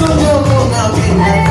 no no no vida.